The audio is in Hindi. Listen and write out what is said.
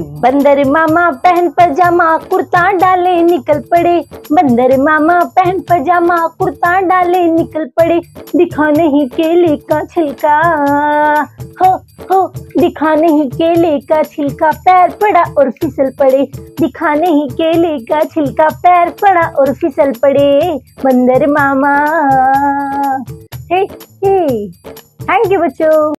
बंदर मामा पहन पजामा, कुर्ता डाले निकल पड़े। बंदर मामा पहन पजामा, कुर्ता डाले निकल पड़े। दिखा नहीं केले का छिलका। हो हो, दिखा नहीं केले का छिलका, पैर पड़ा और फिसल पड़े। दिखा नहीं केले का छिलका, पैर पड़ा और फिसल पड़े। बंदर मामा। हे हे। थैंक यू बच्चों।